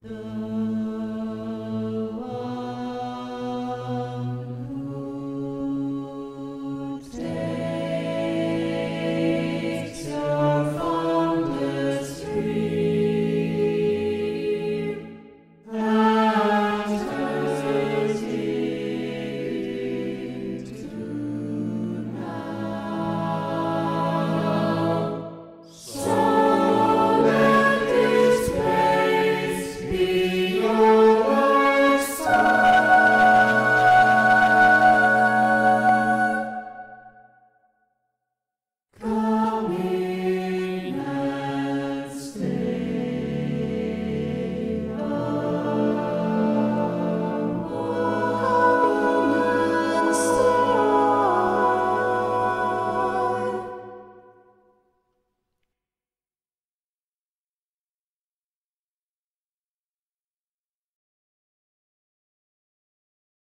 The